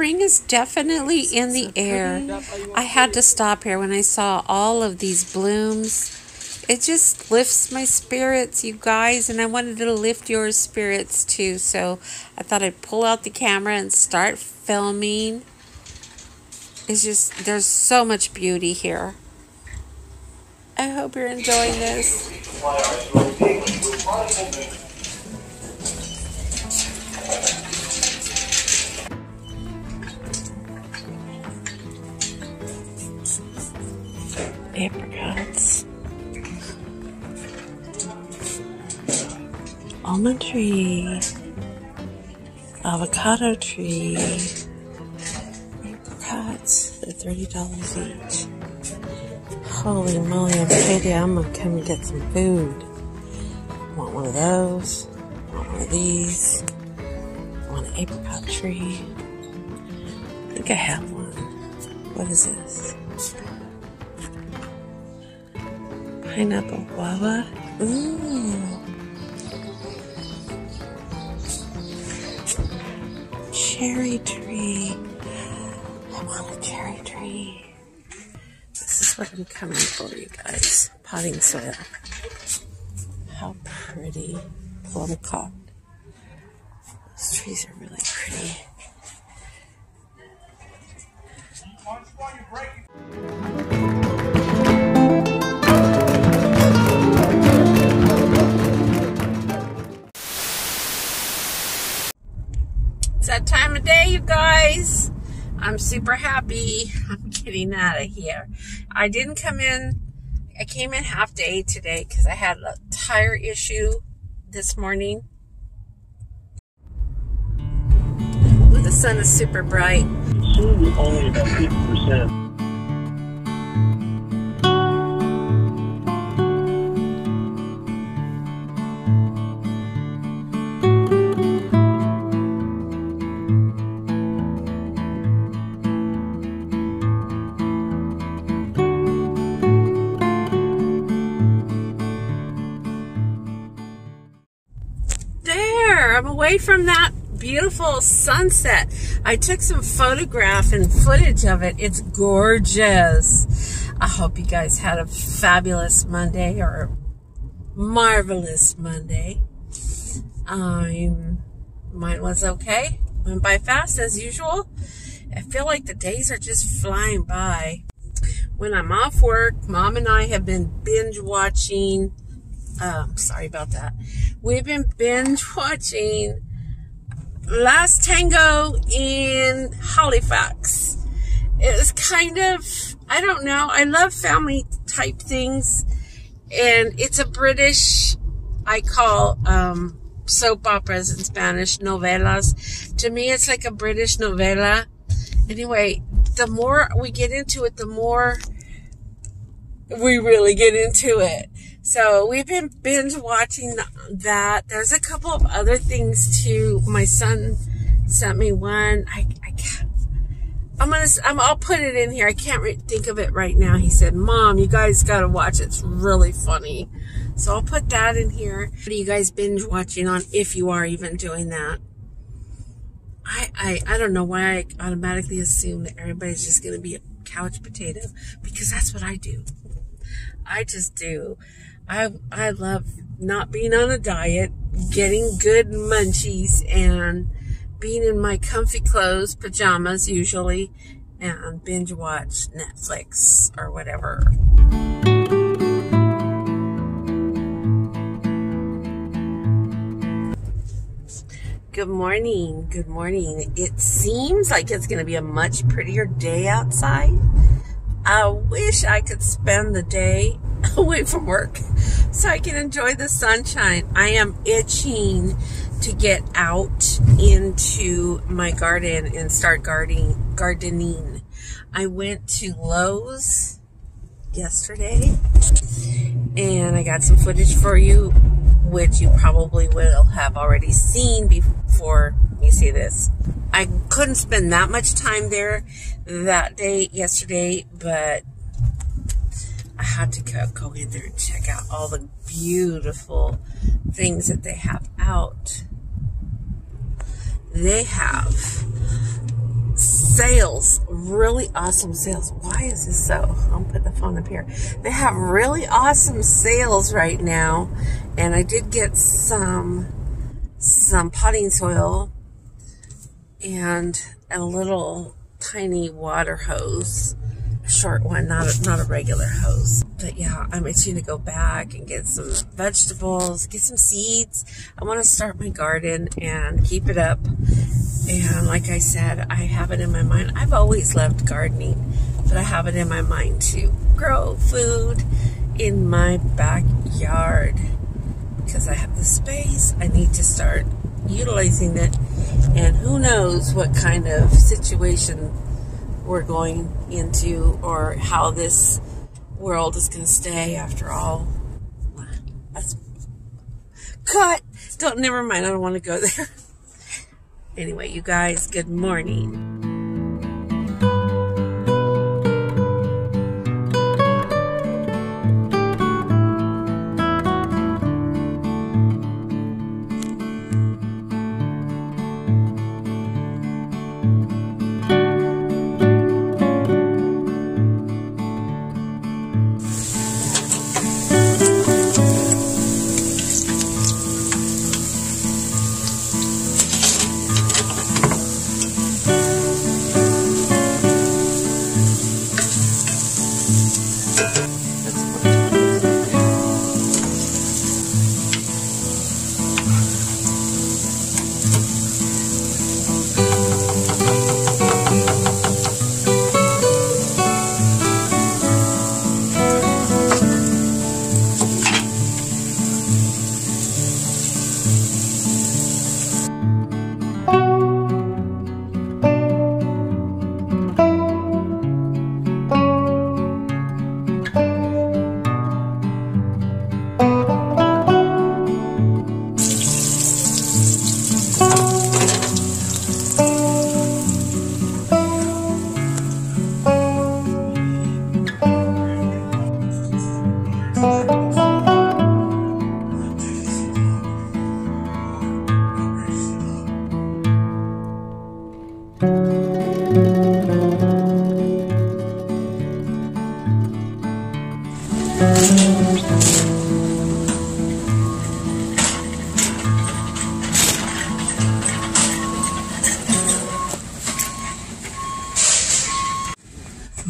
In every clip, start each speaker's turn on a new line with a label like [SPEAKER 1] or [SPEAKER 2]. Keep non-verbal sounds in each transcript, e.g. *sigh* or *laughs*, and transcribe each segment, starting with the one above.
[SPEAKER 1] spring is definitely in the air. I had to stop here when I saw all of these blooms. It just lifts my spirits, you guys, and I wanted to lift your spirits too. So I thought I'd pull out the camera and start filming. It's just, there's so much beauty here. I hope you're enjoying this. Apricots. Almond tree. Avocado tree. Apricots. They're $30 each. Holy moly, payday, I'm gonna come and get some food. Want one of those. Want one of these. Want an apricot tree. I think I have one. What is this? Pineapple guava. Ooh. Mm. Cherry tree. I want a cherry tree. This is what I'm coming for, you guys. Potting soil. How pretty. Plumcot. Those trees are really pretty. I'm super happy. *laughs* I'm getting out of here. I didn't come in. I came in half day today because I had a tire issue this morning. The sun is super bright.
[SPEAKER 2] only about 50%.
[SPEAKER 1] Away from that beautiful sunset. I took some photograph and footage of it. It's gorgeous. I hope you guys had a fabulous Monday or marvelous Monday. Um, mine was okay. Went by fast as usual. I feel like the days are just flying by. When I'm off work, mom and I have been binge watching. Um, sorry about that. We've been binge watching Last Tango in Halifax. It was kind of, I don't know, I love family type things. And it's a British, I call um, soap operas in Spanish, novelas. To me, it's like a British novela. Anyway, the more we get into it, the more we really get into it. So we've been binge watching that. There's a couple of other things too. My son sent me one. I, I can't, I'm gonna, I'm, I'll put it in here. I can't re- think of it right now. He said, mom, you guys gotta watch it. It's really funny. So I'll put that in here. What are you guys binge watching on if you are even doing that? I, I, I don't know why I automatically assume that everybody's just gonna be a couch potato because that's what I do. I just do. I I love not being on a diet, getting good munchies, and being in my comfy clothes, pajamas usually, and binge watch Netflix or whatever. Good morning. Good morning. It seems like it's going to be a much prettier day outside. I wish I could spend the day *laughs* away from work so I can enjoy the sunshine. I am itching to get out into my garden and start gardening. gardening. I went to Lowe's yesterday and I got some footage for you, which you probably will have already seen before you see this. I couldn't spend that much time there that day yesterday, but I had to go, go in there and check out all the beautiful things that they have out. They have sales, really awesome sales. Why is this so? I'll put the phone up here. They have really awesome sales right now. And I did get some, some potting soil and a little tiny water hose short one, not a, not a regular hose. But yeah, I'm itching to go back and get some vegetables, get some seeds. I want to start my garden and keep it up. And like I said, I have it in my mind. I've always loved gardening, but I have it in my mind to grow food in my backyard because I have the space. I need to start utilizing it. And who knows what kind of situation we're going into or how this world is going to stay after all. That's cut. Don't, never mind. I don't want to go there. *laughs* anyway, you guys, good morning.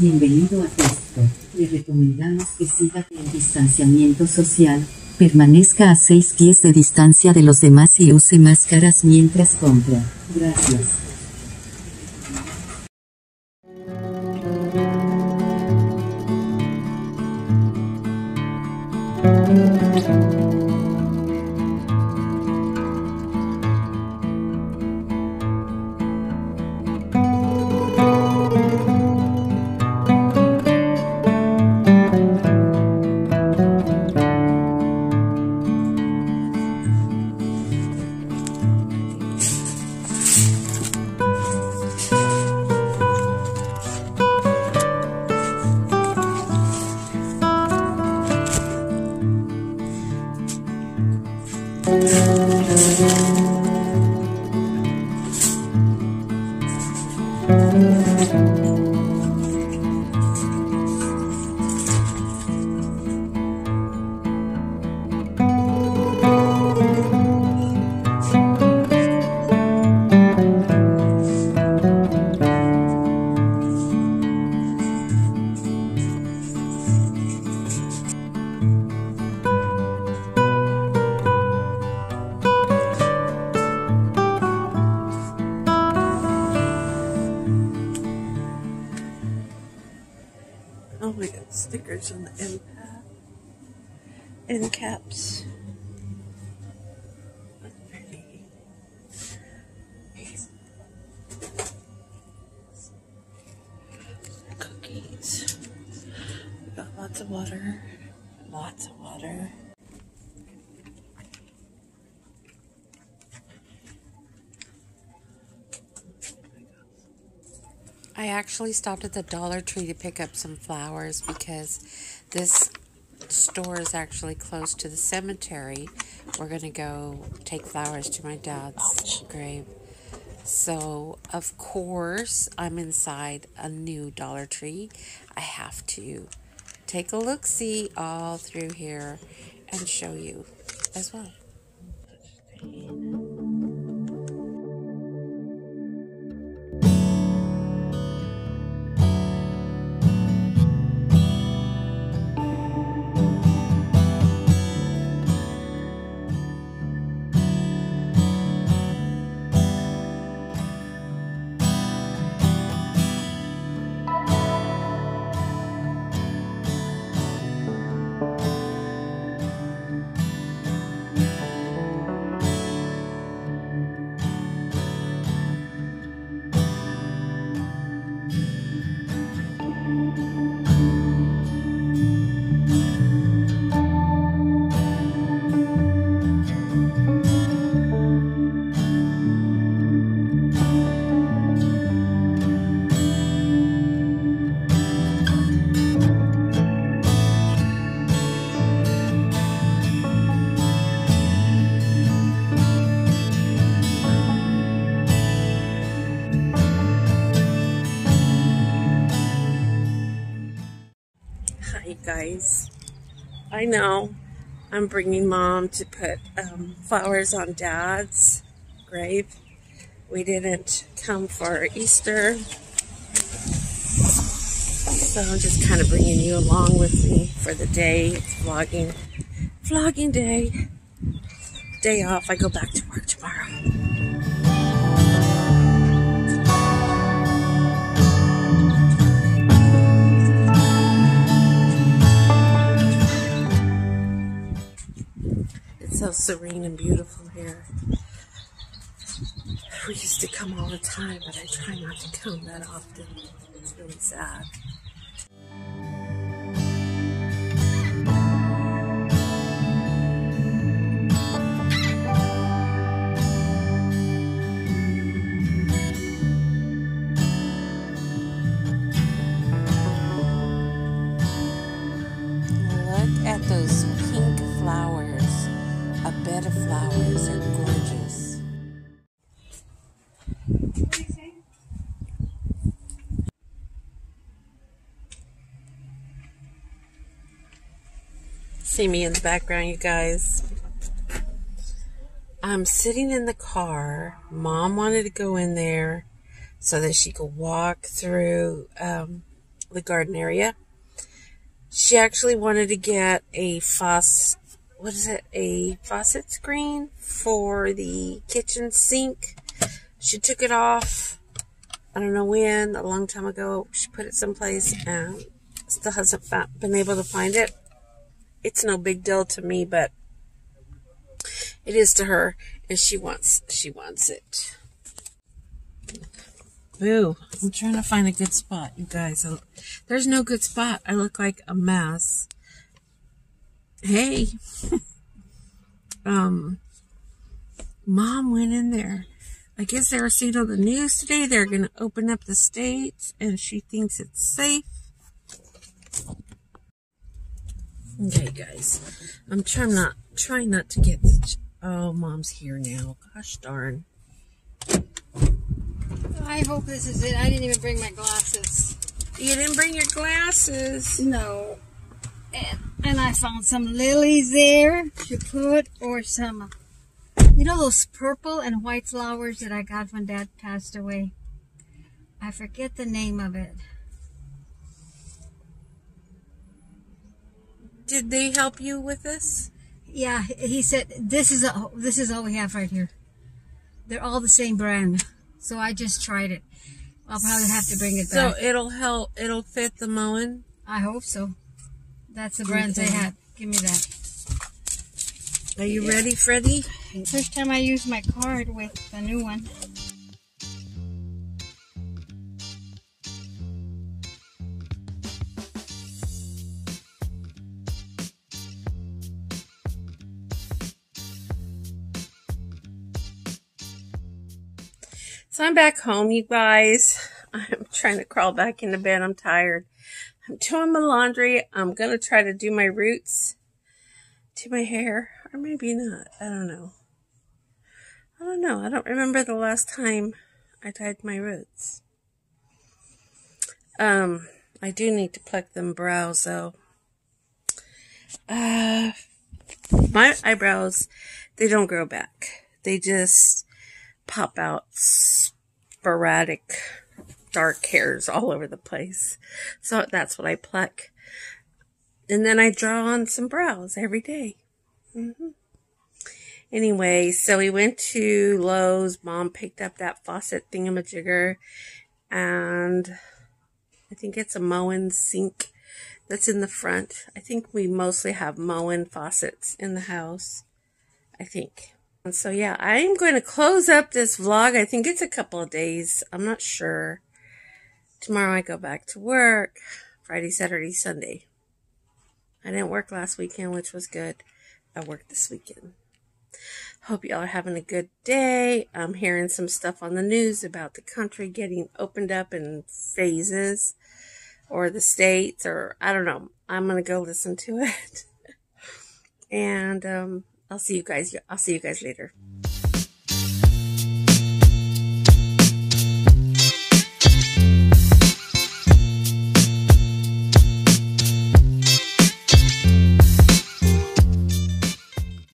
[SPEAKER 3] Bienvenido a Tesco. Le recomendamos que siga el distanciamiento social, permanezca a 6 pies de distancia de los demás y use máscaras mientras compra. Gracias.
[SPEAKER 1] Oh stickers on the end. End caps. Actually stopped at the Dollar Tree to pick up some flowers because this store is actually close to the cemetery. We're going to go take flowers to my dad's grave. So, of course, I'm inside a new Dollar Tree. I have to take a look see all through here and show you as well. I know I'm bringing mom to put um, flowers on dad's grave. We didn't come for Easter. So I'm just kind of bringing you along with me for the day. It's vlogging, vlogging day. Day off. I go back to work so serene and beautiful here. We used to come all the time, but I try not to come that often. It's really sad. See me in the background, you guys. I'm sitting in the car. Mom wanted to go in there so that she could walk through um, the garden area. She actually wanted to get a faucet. What is it? A faucet screen for the kitchen sink. She took it off. I don't know when. A long time ago. She put it someplace and still hasn't been able to find it. It's no big deal to me, but it is to her, and she wants she wants it. Boo. I'm trying to find a good spot, you guys. There's no good spot. I look like a mess. Hey. *laughs* um, mom went in there. I guess they were seeing on the news today. They're going to open up the states, and she thinks it's safe. Okay, guys. I'm trying not trying not to get. Oh, mom's here now. Gosh darn.
[SPEAKER 4] Oh, I hope this is it. I didn't even bring my glasses.
[SPEAKER 1] You didn't bring your glasses.
[SPEAKER 4] No. And, and I found some lilies there to put, or some, you know, those purple and white flowers that I got when Dad passed away. I forget the name of it.
[SPEAKER 1] Did they help you with this?
[SPEAKER 4] Yeah, he said this is a, this is all we have right here. They're all the same brand, so I just tried it. I'll probably have to bring it
[SPEAKER 1] So
[SPEAKER 4] back.
[SPEAKER 1] So it'll help. It'll fit the Moen.
[SPEAKER 4] I hope so. That's the brand they had. Give me that.
[SPEAKER 1] Are you ready, Freddie?
[SPEAKER 4] First time I used my card with the new one.
[SPEAKER 1] So I'm back home, you guys. I'm trying to crawl back into bed. I'm tired. I'm doing my laundry. I'm going to try to do my roots to my hair. Or maybe not. I don't know. I don't know. I don't remember the last time I dyed my roots. Um, I do need to pluck them brows though. Uh, my eyebrows, they don't grow back. They just pop out sporadic dark hairs all over the place. So that's what I pluck. And then I draw on some brows every day. Mm-hmm. Anyway, so we went to Lowe's. Mom picked up that faucet thingamajigger. And I think it's a Moen sink that's in the front. I think we mostly have Moen faucets in the house. I think. So yeah, I'm going to close up this vlog. I think it's a couple of days. I'm not sure. Tomorrow I go back to work. Friday, Saturday, Sunday. I didn't work last weekend, which was good. I worked this weekend. Hope y'all are having a good day. I'm hearing some stuff on the news about the country getting opened up in phases or the states or I don't know. I'm going to go listen to it. *laughs* and um, I'll see you guys. I'll see you guys later.